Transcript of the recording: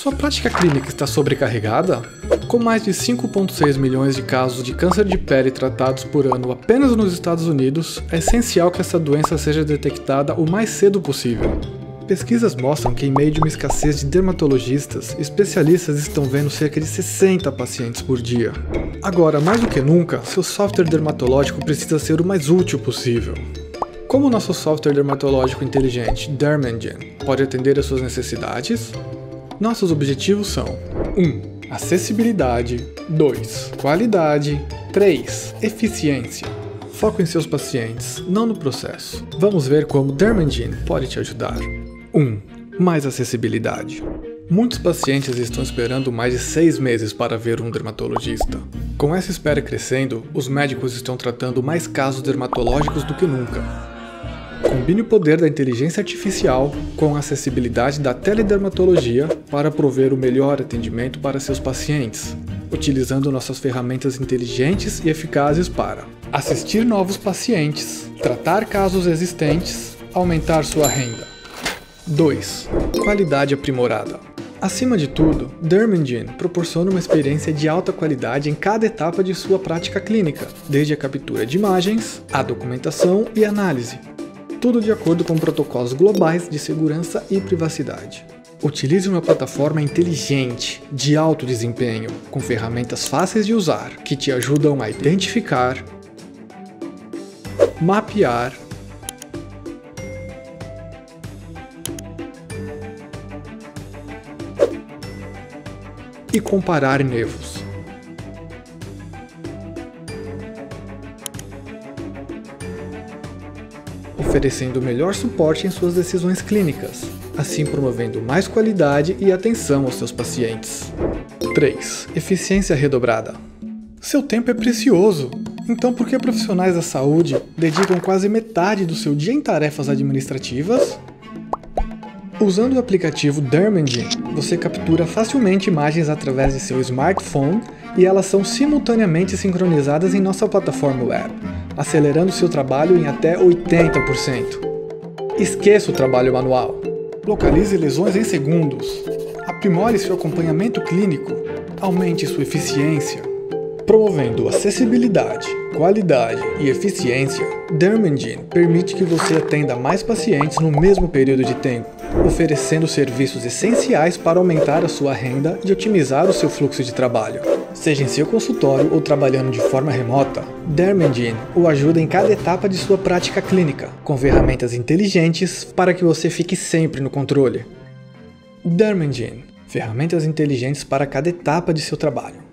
Sua prática clínica está sobrecarregada? Com mais de 5,6 milhões de casos de câncer de pele tratados por ano apenas nos Estados Unidos, é essencial que essa doença seja detectada o mais cedo possível. Pesquisas mostram que, em meio de uma escassez de dermatologistas, especialistas estão vendo cerca de 60 pacientes por dia. Agora, mais do que nunca, seu software dermatológico precisa ser o mais útil possível. Como o nosso software dermatológico inteligente, Dermengine, pode atender às suas necessidades? Nossos objetivos são 1. Acessibilidade 2. Qualidade 3. Eficiência Foco em seus pacientes, não no processo. Vamos ver como Dermangine pode te ajudar. 1. Mais acessibilidade. Muitos pacientes estão esperando mais de seis meses para ver um dermatologista. Com essa espera crescendo, os médicos estão tratando mais casos dermatológicos do que nunca. Combine o poder da inteligência artificial com a acessibilidade da teledermatologia para prover o melhor atendimento para seus pacientes, utilizando nossas ferramentas inteligentes e eficazes para assistir novos pacientes, tratar casos existentes, aumentar sua renda. 2. Qualidade aprimorada. Acima de tudo, Dermangine proporciona uma experiência de alta qualidade em cada etapa de sua prática clínica, desde a captura de imagens, a documentação e análise, tudo de acordo com protocolos globais de segurança e privacidade. Utilize uma plataforma inteligente, de alto desempenho, com ferramentas fáceis de usar, que te ajudam a identificar, mapear, e comparar nervos. Oferecendo melhor suporte em suas decisões clínicas, assim promovendo mais qualidade e atenção aos seus pacientes. 3. Eficiência redobrada. Seu tempo é precioso, então por que profissionais da saúde dedicam quase metade do seu dia em tarefas administrativas? Usando o aplicativo Dermangine, você captura facilmente imagens através de seu smartphone e elas são simultaneamente sincronizadas em nossa plataforma web acelerando seu trabalho em até 80%. Esqueça o trabalho manual. Localize lesões em segundos. Aprimore seu acompanhamento clínico. Aumente sua eficiência. Promovendo acessibilidade, qualidade e eficiência, Dermangine permite que você atenda mais pacientes no mesmo período de tempo, oferecendo serviços essenciais para aumentar a sua renda e otimizar o seu fluxo de trabalho. Seja em seu consultório ou trabalhando de forma remota, Dermangine o ajuda em cada etapa de sua prática clínica, com ferramentas inteligentes para que você fique sempre no controle. Dermangine ferramentas inteligentes para cada etapa de seu trabalho.